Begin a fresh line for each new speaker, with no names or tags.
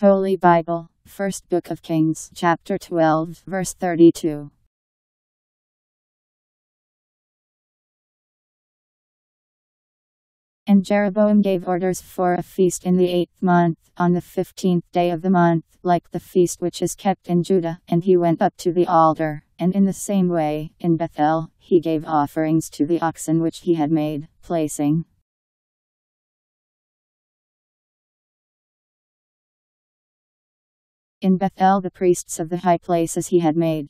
Holy Bible, First Book of Kings, chapter 12, verse 32. And Jeroboam gave orders for a feast in the eighth month, on the fifteenth day of the month, like the feast which is kept in Judah. And he went up to the altar, and in the same way, in Bethel, he gave offerings to the oxen which he had made, placing in Bethel the priests of the high places he had made.